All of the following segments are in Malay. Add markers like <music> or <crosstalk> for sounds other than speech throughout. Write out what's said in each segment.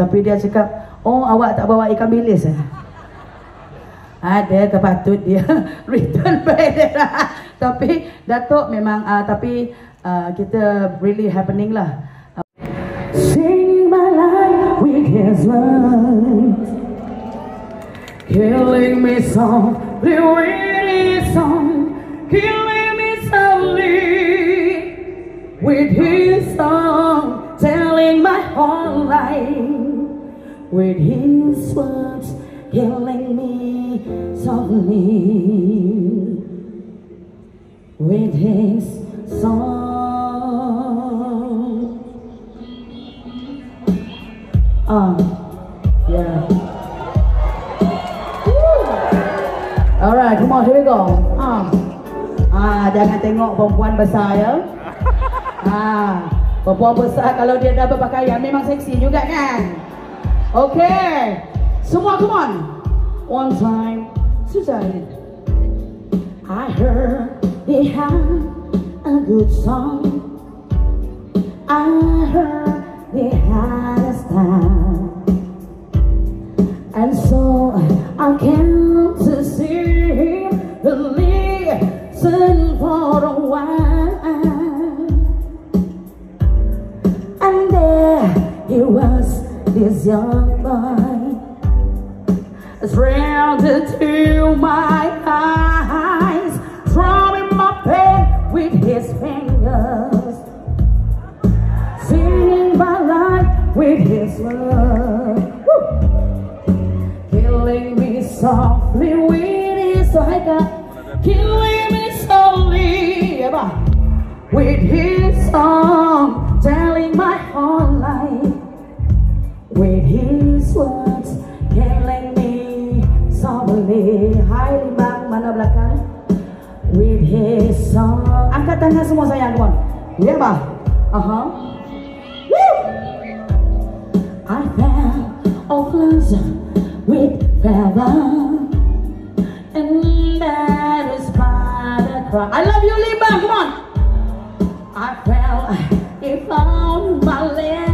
Tapi dia cakap Oh awak tak bawa ikan bilis eh? Ada kepatut dia <laughs> return back dia. tapi Datuk memang uh, tapi uh, kita really happening lah. Sing my life with his love Killing me softly with his song Killing me softly with his song Telling my whole life with his words killing me softly with his song. Ah, yeah. Alright, come on, here we go. Ah, ah, jangan tengok perempuan besar ya. Ah, perempuan besar kalau dia dah berpakaian memang seksi juga kan? Okay. Semua, come on. One time, Susan. I heard they had a good song. I heard they had a style. And so I came with his words, killing me softly. Hai limbang mana belakang? With his song. Angkat tangan semua sayang, come on. Yeah. Uh-huh. Woo! I found all clothes with feather. And that is by the cry. I love you, Limbang, come on. I fell, he found my letters,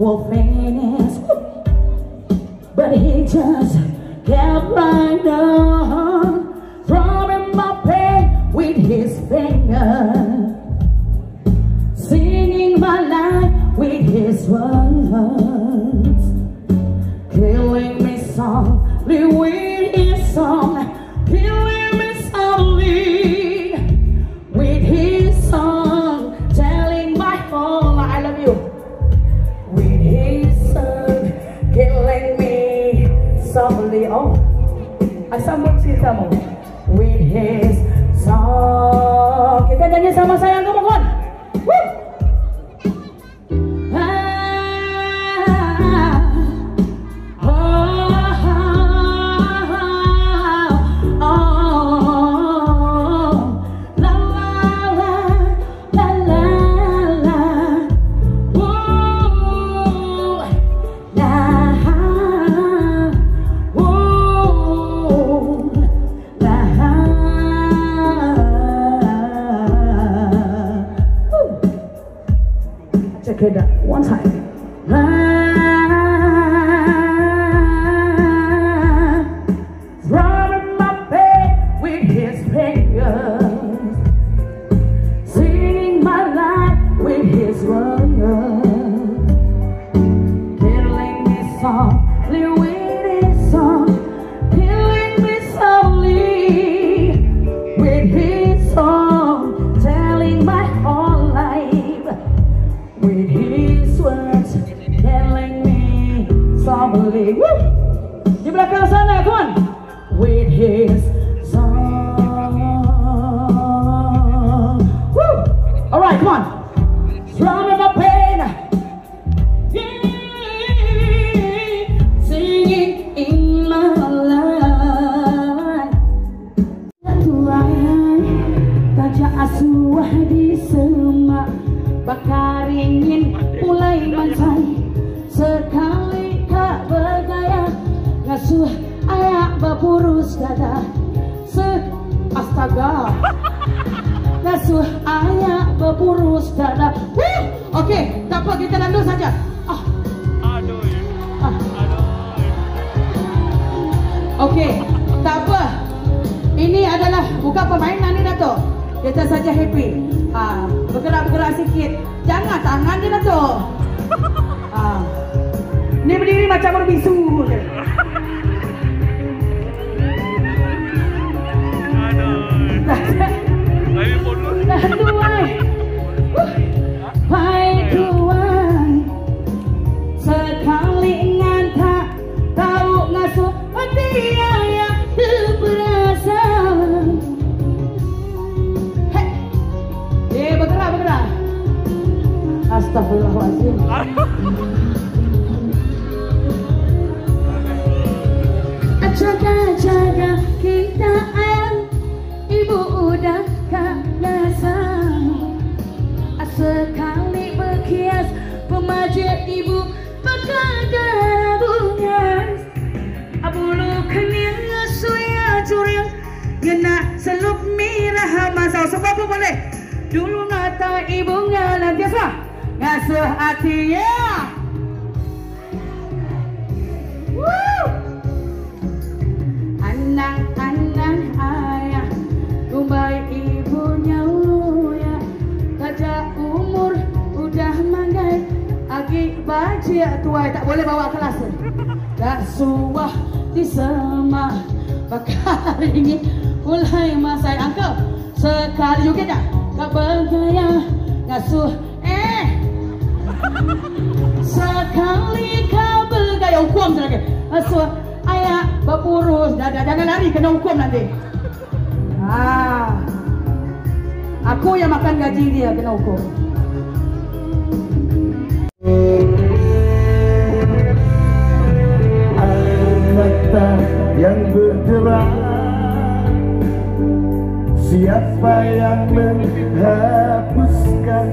will finish, but he just kept right on, drumming my pain with his finger, singing my life with his words Asam bersih sama With his song Kita nyanyi sama saya. Kita saja happy. Ah, bergerak-bergerak sikit. Jangan tangan dia Dato. Ah. <laughs> Ni berdiri macam <laughs> <laughs> 咋不高兴？Ngasuh hati ya anak-anak ayah kumbai ibunya ya. Kaca umur udah manggai agi baca tua tak boleh bawa kelas dah suah di semah bakal <laughs> ini mulai masa angka sekali juga dah kau bergaya ngasuh Sekali kau bergaya hukum lagi. Asal ayah berpurus. Dah, dah, jangan lari kena hukum nanti. Ah, Aku yang makan gaji dia kena hukum. yang berderang Siapa yang menghapuskan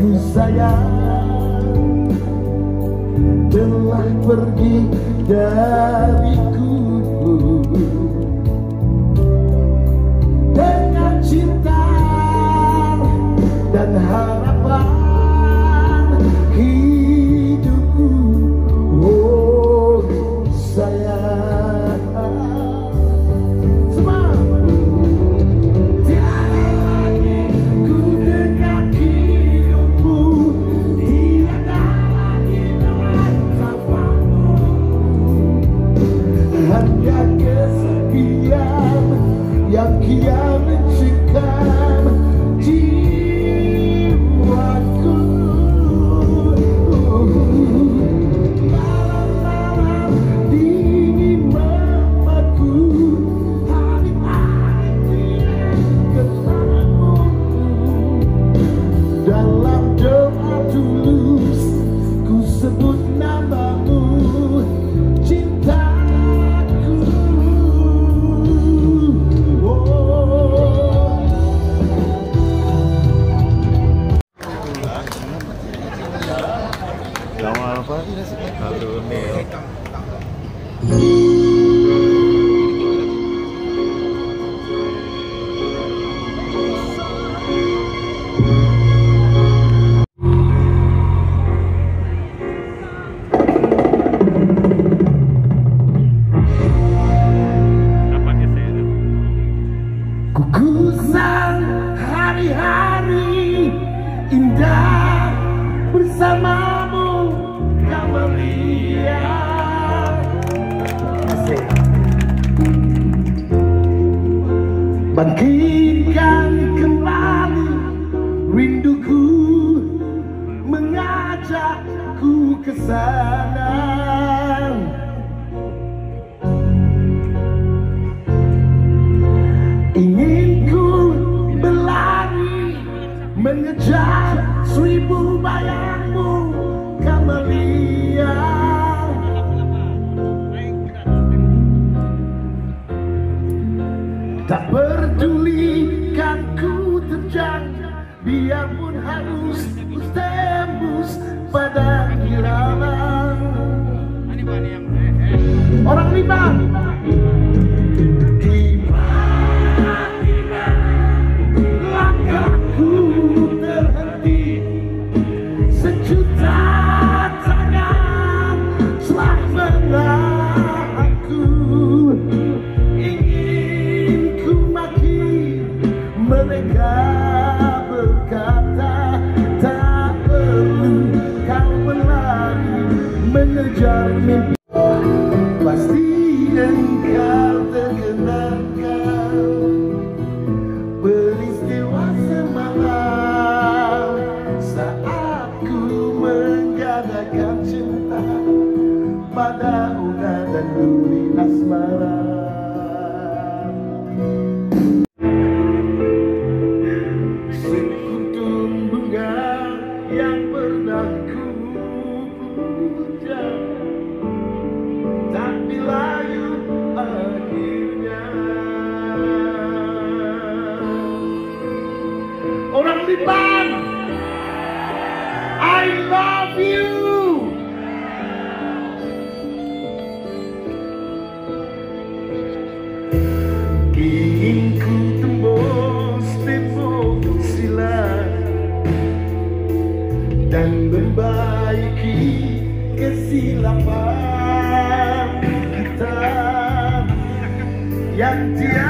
ku sayang telah pergi dariku dengan cinta dan harapan mengejar seribu bayangmu Kamelia tak pernah Liban I love you. Ingin ku tembus tembok silat dan membaiki kesilapan kita yang tiada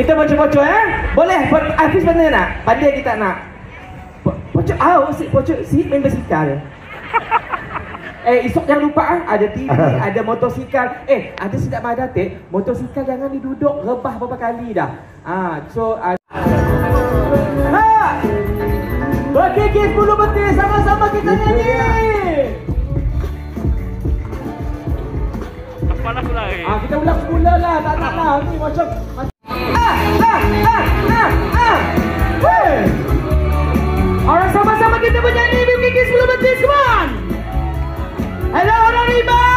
Kita bocor-bocor eh? Boleh? Hafiz mana nak? Pandai kita nak? Po- Bocor, ah, si, bocor, si main basikal <laughs> Eh, esok jangan lupa ah, ada TV, <laughs> ada motosikal Eh, ada sedap madatik, motosikal jangan diduduk, rebah berapa kali dah Ah, so ah. Ha! Berkikis bulu betis, sama-sama kita nyanyi pula eh. Ah, kita ulang semula lah, tak nak lah Ni macam, Come on! Hello, everybody.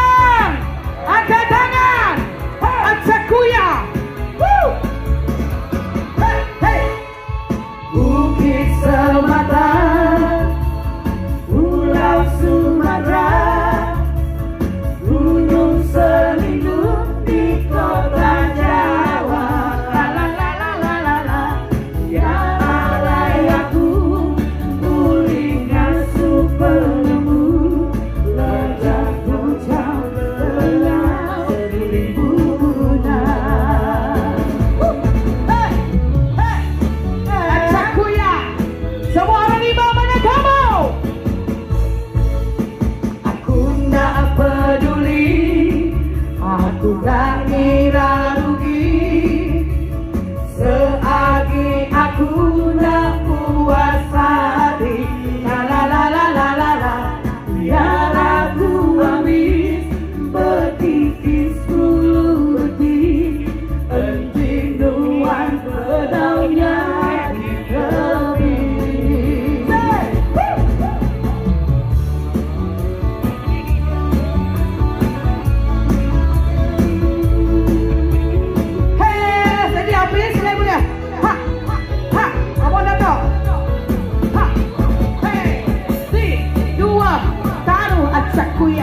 不一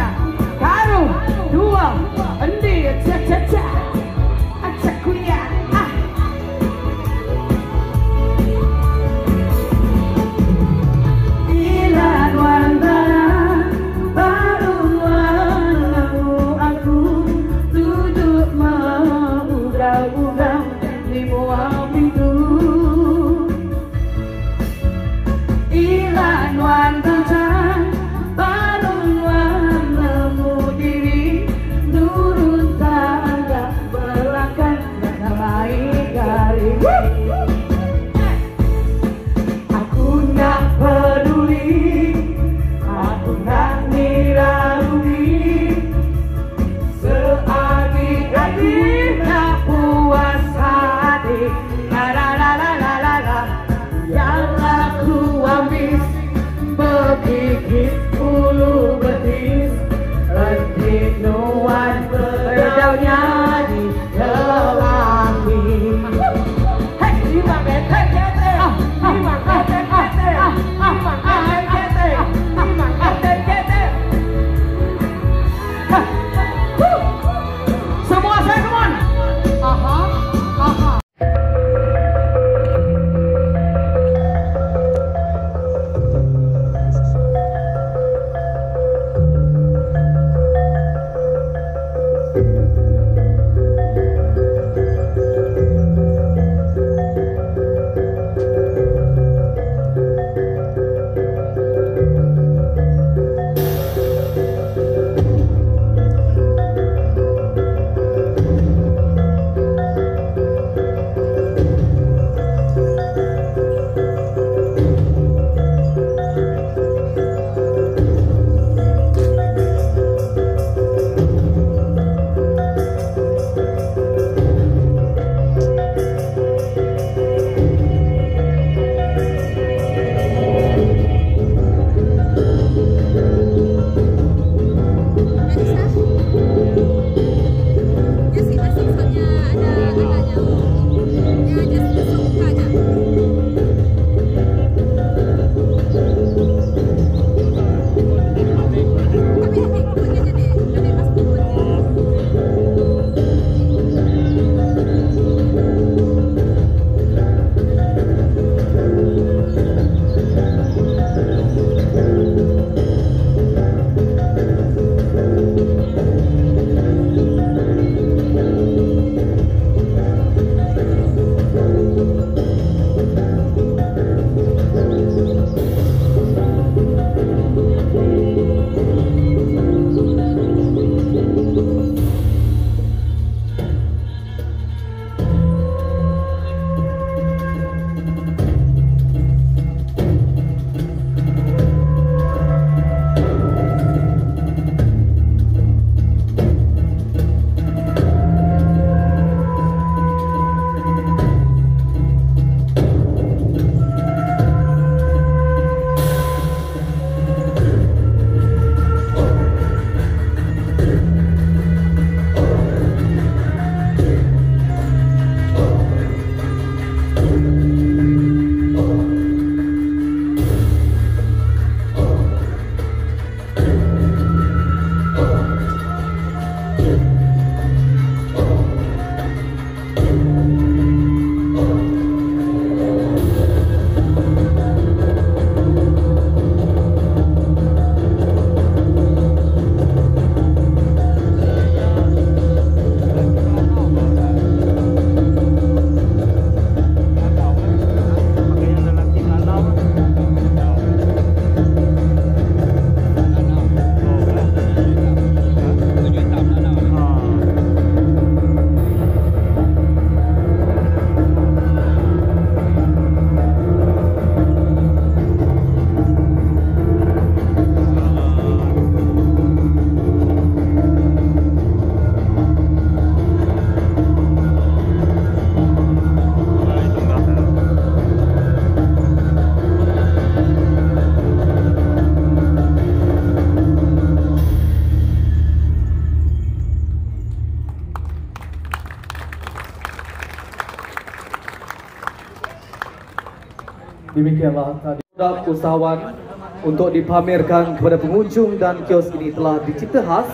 Demikianlah tadi produk usahawan untuk dipamerkan kepada pengunjung dan kios ini telah dicipta khas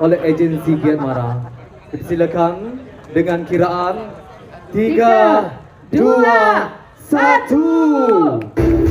oleh agensi Giat Mara. Silakan dengan kiraan 3 2 1